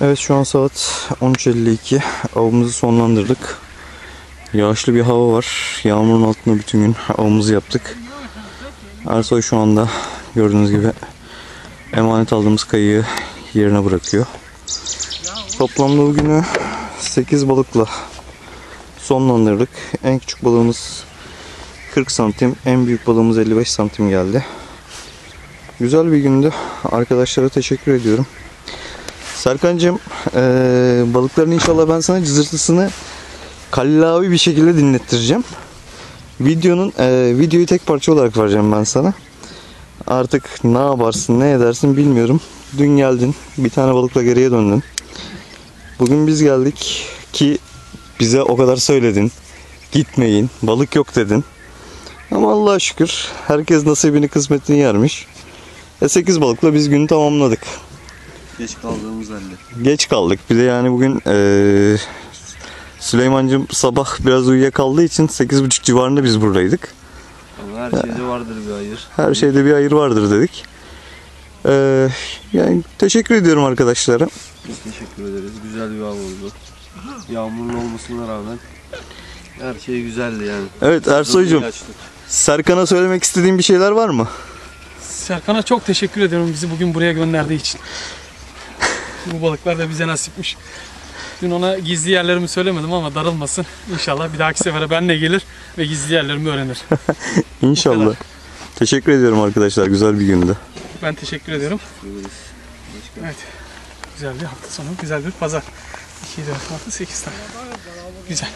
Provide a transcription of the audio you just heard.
Evet şu an saat 13.52. Avımızı sonlandırdık. Yağışlı bir hava var. Yağmurun altında bütün gün avımızı yaptık. Ersoy şu anda gördüğünüz gibi emanet aldığımız kayığı yerine bırakıyor. Toplamda bugünü 8 balıkla sonlandırdık. En küçük balığımız 40 santim, en büyük balığımız 55 santim geldi. Güzel bir gündü. Arkadaşlara teşekkür ediyorum. Serkan'cığım eee balıkların inşallah ben sana cızırtısını kallavi bir şekilde dinlettireceğim. Videonun eee, videoyu tek parça olarak vereceğim ben sana. Artık ne yaparsın ne edersin bilmiyorum. Dün geldin bir tane balıkla geriye döndün. Bugün biz geldik ki bize o kadar söyledin. Gitmeyin balık yok dedin. Ama Allah'a şükür herkes nasibini kısmetini yermiş. E 8 balıkla biz günü tamamladık. Geç kaldığımız halde. Geç kaldık. Bir de yani bugün eee Süleyman'cığım sabah biraz uyuyakaldığı için 8.30 civarında biz buradaydık. Ama her şeyde vardır bir hayır. Her şeyde bir hayır vardır dedik. Eee, yani teşekkür ediyorum arkadaşlara. Biz teşekkür ederiz. Güzel bir av oldu. Yağmurlu olmasına rağmen her şey güzeldi yani. Evet Ersoy'cum. Serkan'a söylemek istediğin bir şeyler var mı? Serkan'a çok teşekkür ediyorum bizi bugün buraya gönderdiği için. Bu balıklar da bize nasipmiş. Dün ona gizli yerlerimi söylemedim ama darılmasın. İnşallah bir dahaki sefere ben de gelir ve gizli yerlerimi öğrenir. İnşallah. Teşekkür ediyorum arkadaşlar. Güzel bir gündü. Ben teşekkür ediyorum. Evet. Güzel bir hafta sonu, güzel bir pazar. 2, 4, 6, 8 tane. Güzel.